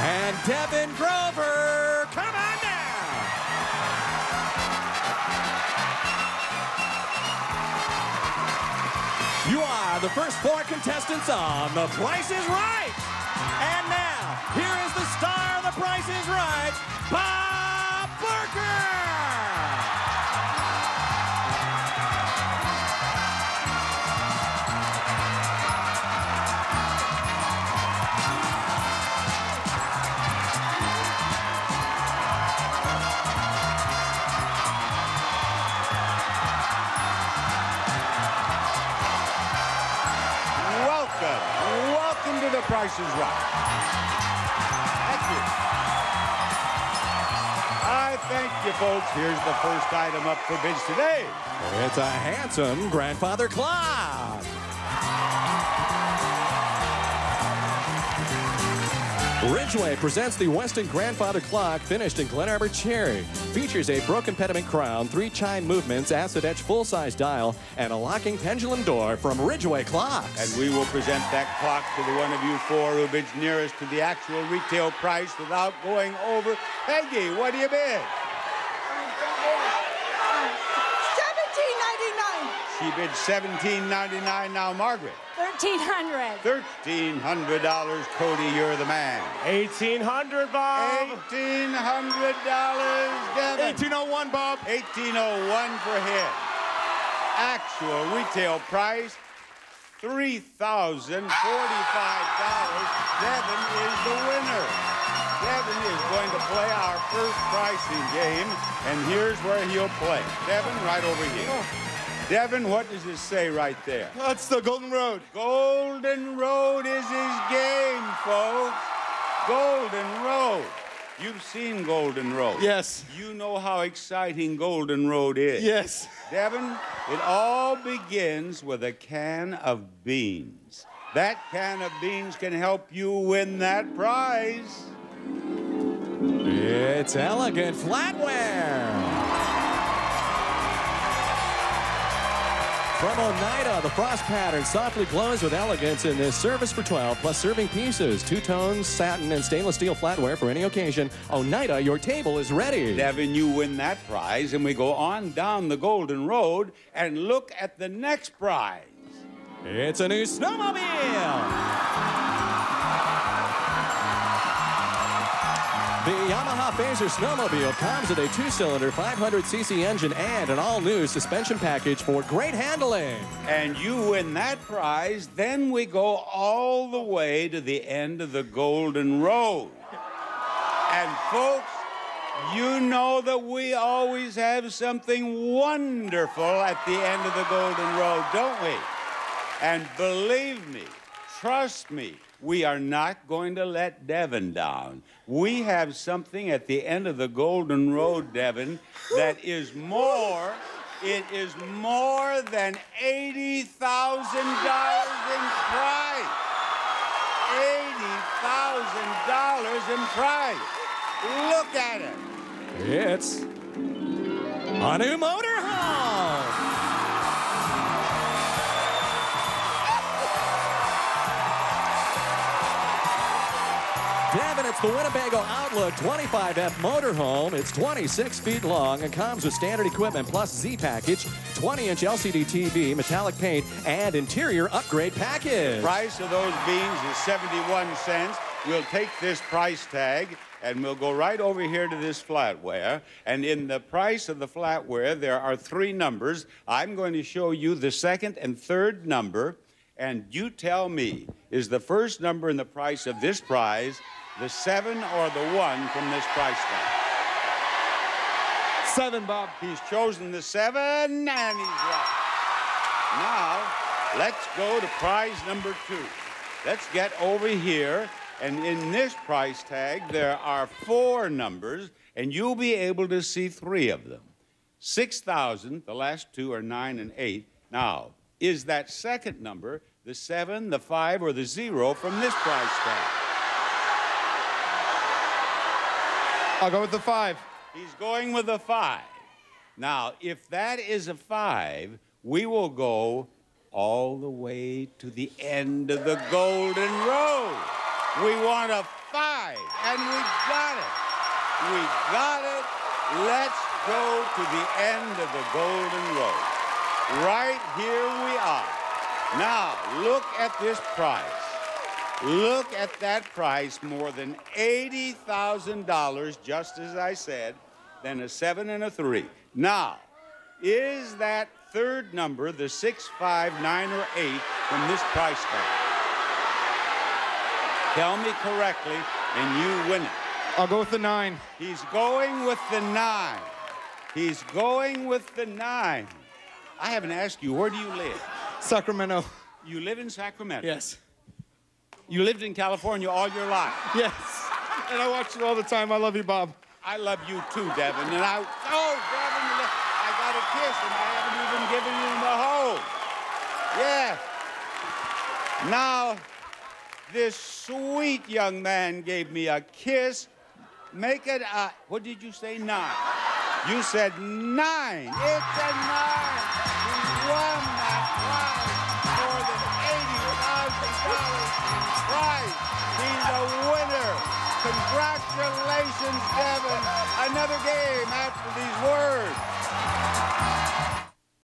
and Devon Grover. Come on now. You are the first four contestants on The Price is Right. And now, here is the star of The Price is Right, Bob Barker. Price is Right. Thank you. I thank you, folks. Here's the first item up for bids today. It's a handsome grandfather clock. Ridgeway presents the Weston Grandfather Clock finished in Glen Arbor Cherry. Features a broken pediment crown, three chime movements, acid etch full-size dial, and a locking pendulum door from Ridgeway Clocks. And we will present that clock to the one of you four who bids nearest to the actual retail price without going over. Peggy, what do you bid? She bid $17.99 now, Margaret. 1,300. $1,300. Cody, you're the man. 1800, Bob. $1,800, Devon. 1801, Bob. 1,801 for him. Actual retail price, $3,045. Devon is the winner. Devon is going to play our first pricing game, and here's where he'll play. Devon, right over here. Devon, what does it say right there? That's the Golden Road. Golden Road is his game, folks. Golden Road. You've seen Golden Road. Yes. You know how exciting Golden Road is. Yes. Devon, it all begins with a can of beans. That can of beans can help you win that prize. It's elegant flatware. From Oneida, the frost pattern softly glows with elegance in this service for 12 plus serving pieces. Two tones, satin, and stainless steel flatware for any occasion. Oh, Oneida, your table is ready. Devon, you win that prize, and we go on down the Golden Road and look at the next prize. It's a new snowmobile. The Yamaha Phaser snowmobile comes with a two-cylinder 500cc engine and an all-new suspension package for great handling. And you win that prize, then we go all the way to the end of the Golden Road. And folks, you know that we always have something wonderful at the end of the Golden Road, don't we? And believe me, trust me, we are not going to let Devon down. We have something at the end of the Golden Road, Devon, that is more, it is more than $80,000 in price. $80,000 in price. Look at it. It's a new it's the Winnebago Outlook 25F motorhome. It's 26 feet long and comes with standard equipment plus Z package, 20-inch LCD TV, metallic paint, and interior upgrade package. Price of those beans is 71 cents. We'll take this price tag and we'll go right over here to this flatware. And in the price of the flatware, there are three numbers. I'm going to show you the second and third number. And you tell me, is the first number in the price of this prize the seven or the one from this price tag? Seven, Bob. He's chosen the seven, and he's right. Now, let's go to prize number two. Let's get over here, and in this price tag, there are four numbers, and you'll be able to see three of them. 6,000, the last two are nine and eight. Now, is that second number the seven, the five, or the zero from this price tag? I'll go with the five. He's going with a five. Now, if that is a five, we will go all the way to the end of the Golden Road. We want a five, and we got it. We got it. Let's go to the end of the Golden Road. Right here we are. Now, look at this prize. Look at that price, more than $80,000, just as I said, then a seven and a three. Now, is that third number the six, five, nine, or eight from this price tag? Tell me correctly, and you win it. I'll go with the nine. He's going with the nine. He's going with the nine. I haven't asked you, where do you live? Sacramento. You live in Sacramento. Yes. You lived in California all your life. Yes. And I watch you all the time. I love you, Bob. I love you too, Devon. And I, oh, Devon, I got a kiss and I haven't even given you the hole. Yeah. Now, this sweet young man gave me a kiss. Make it a, what did you say, nine? You said nine. It's a nine. He Another game after these words.